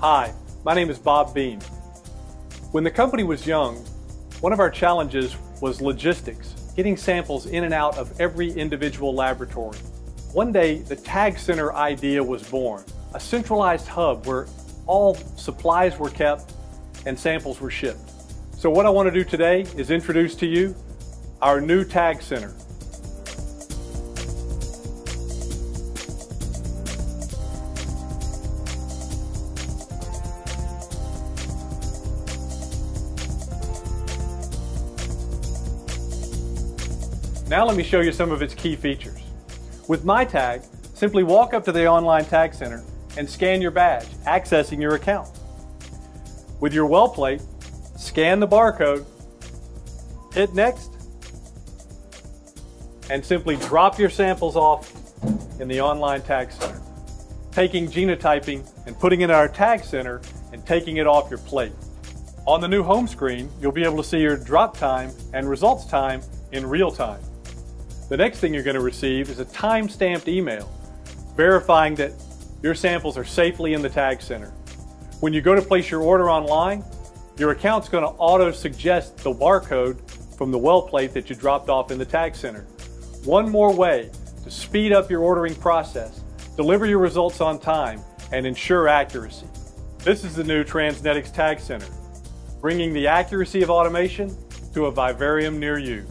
Hi, my name is Bob Bean. When the company was young, one of our challenges was logistics, getting samples in and out of every individual laboratory. One day, the Tag Center idea was born, a centralized hub where all supplies were kept and samples were shipped. So what I want to do today is introduce to you our new Tag Center. Now let me show you some of its key features. With MyTag, simply walk up to the online tag center and scan your badge, accessing your account. With your well plate, scan the barcode, hit next, and simply drop your samples off in the online tag center. Taking genotyping and putting it in our tag center and taking it off your plate. On the new home screen, you'll be able to see your drop time and results time in real time. The next thing you're going to receive is a time-stamped email verifying that your samples are safely in the tag center. When you go to place your order online, your account's going to auto-suggest the barcode from the well plate that you dropped off in the tag center. One more way to speed up your ordering process, deliver your results on time, and ensure accuracy. This is the new Transnetyx Tag Center, bringing the accuracy of automation to a vivarium near you.